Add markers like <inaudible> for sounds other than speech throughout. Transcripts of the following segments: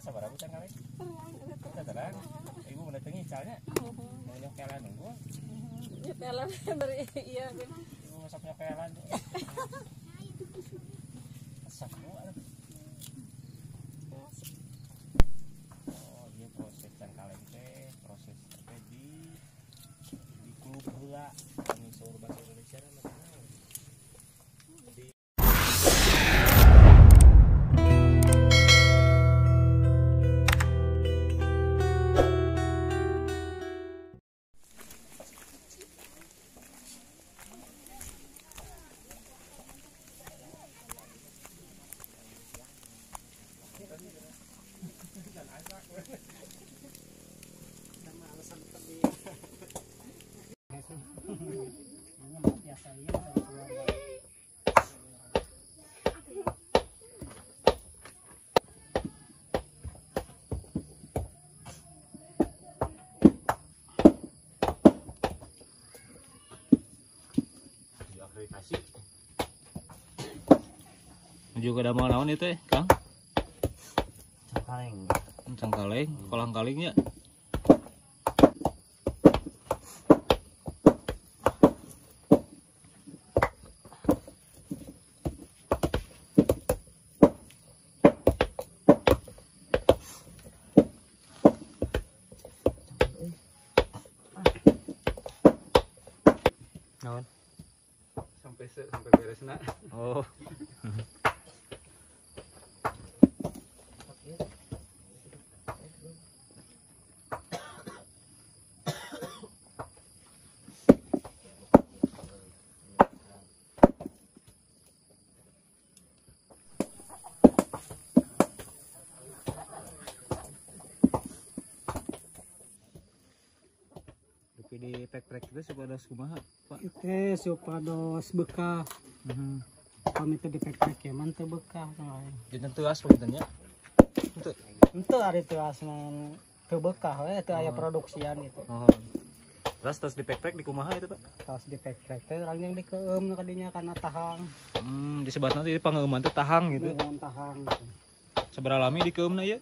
sabar aku kali kita terang ibu mendatangi calnya mau nyokelan nunggu Nyetelan beri iya ibu masak nyokelan masak lu oh iya proses cangkaleng teh proses apa di kulub heula juga ada naon itu ya kang. Cangkaleng. cangkaleng kolang kalingnya sampai beres nak. oh di pek-pek itu sepadas kumaha, Pak. Itu supados bekah Mhm. kami itu dipek-pek ya mantep bekah. Jangan tuas pengennya. Itu. Itu hari itu asman teu bekah we itu aya produksian gitu. Oh. Terus terus di pek-pek di kumaha itu, Pak? Tos dipek-pek teh urang yang dikeum kadinya karena tahang, Hmm, disebut nanti di pangeuman teh tahang gitu. mohon tahang gitu. Seberapa lami di keumna ya?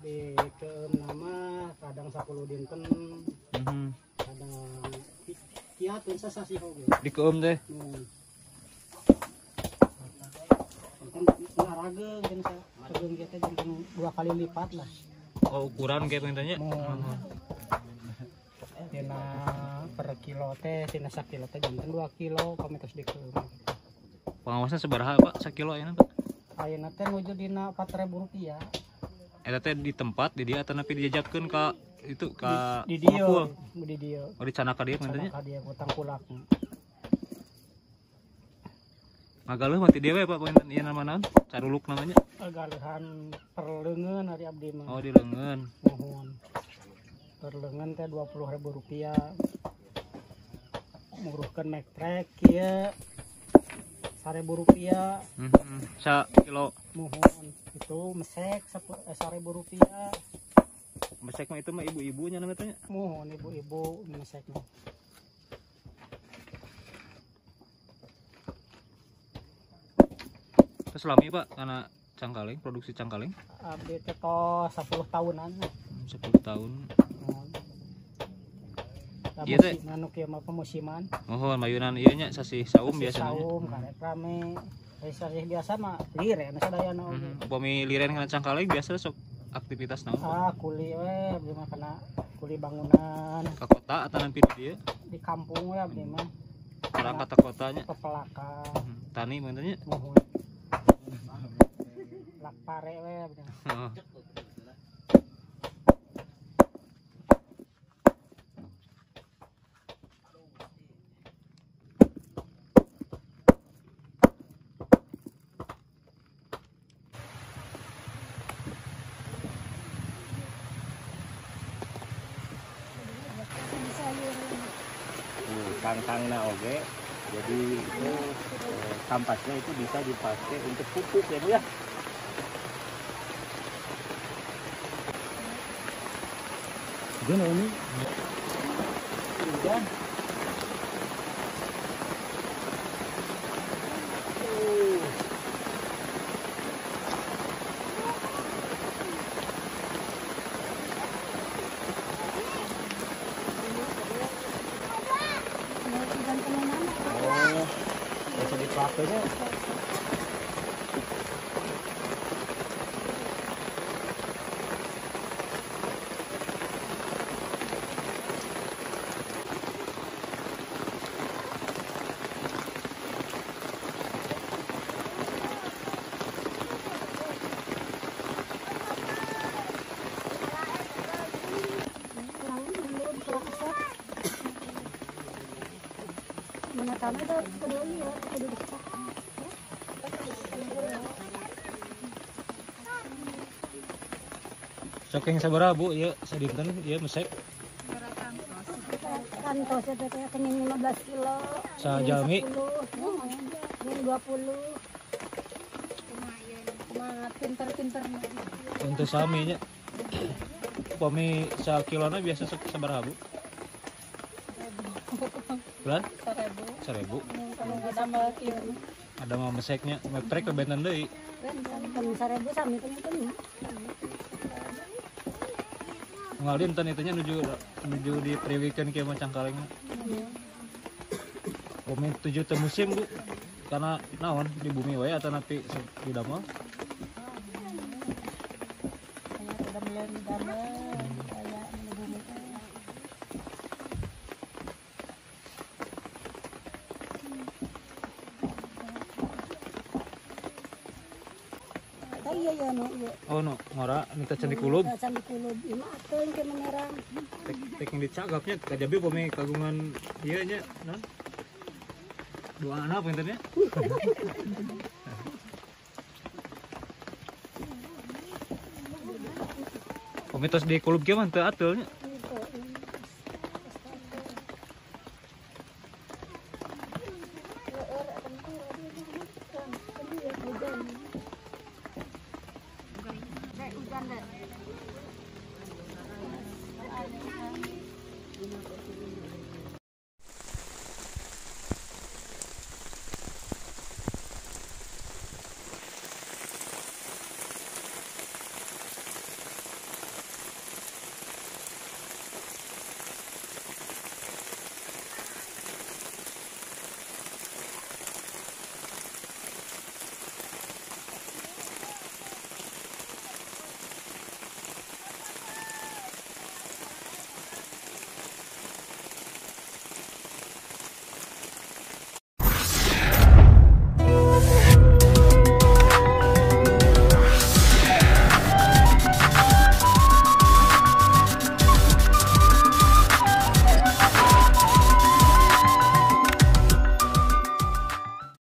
Di keum nama kadang 10 dinten. Di teh. Hmm. Keum kita jangan dua kali lipat lah. Oh, ukuran kayak pengennya. Mohon. Tina per kilo teh, tina sakilo teh jantan dua kilo, kami terus dikeum. Pengawasan seberapa, Pak? Sakilo ya, Pak? Ayeuna teh nuju dina 4000 rupiah. Eta teh di tempat di dia atau napi dijajakeun ka itu ka Di dia, pengepul? di dia. Oh, di canaka dia pengennya. Sadaka dia utang kulak. Magaluh mati dia we, Pak, pengen ieu nama naon? Caruluk namanya. Agalehan perlengan hari abdi mah. Oh, di leungeun. Mohon. Perlengan teh 20.000 rupiah. Muruhkeun mekrek kieu 1000 rupiah. Mhm. Sa kilo Mohon. Itu mesek 1000 rupiah. Mesek mah itu mah ibu-ibunya namanya. teh. Mohon ibu-ibu meseknya. Terus lami, Pak, karena cangkaleng, produksi cangkaleng Abdi teh tos 10 tahunan. Hmm, 10 tahun. Mohon. Iya, teh. Anu kieu mah pemusiman. Mohon mayunan ieu nya sasih saum biasanya. Saum karek rame. Sasih biasa mah lire anu sadayana oge. Mhm. Upami liren kana cangkaleng biasa sok aktivitas naon? Ah, kuli we abdi mah kena kuli bangunan Ka kota atau nampi di dia? di kampung we abdi mah Orang kata kotanya. pepelaka Mhm. Tani menurutnya. mohon. <laughs> Lak pare we abdi mah. Oh. Kangkangna oge jadi itu eh, kampasnya itu bisa dipakai untuk pupuk ya bu ya? Gini ini? Hujan 把核电 saking sabaraha Bu ya sadinten ya mesek kantos itu teh kening 15 kilo Sajalmi? 10 yang 20 Mah pinter-pinter untuk sami nya. Upami sakilona biasa sa- sabaraha Bu? Bulan? seribu Seribu. ada kilo Ada mah meseknya, metrek kebentan deui. kan seribu sami kan itu Ngalin tan itunya nuju nuju di priwikeun kieu mah cangkalengna. Umi tujuh teu musim Bu. Karena naon di bumi wae atau napi di damel. kayak udah mulai damai kayak bumi Oh iya iya no iya. Oh no, ngora minta candi kulub. Ada candi kulub. Apa yang ke menerang? Tek tek yang dicagapnya kajabi pami kagungan ieu nya non. Dua anak pinternya. <laughs> Pami tos di kulub kieu mah teu ateulnya.